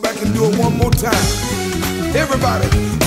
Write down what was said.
back and do it one more time. Everybody.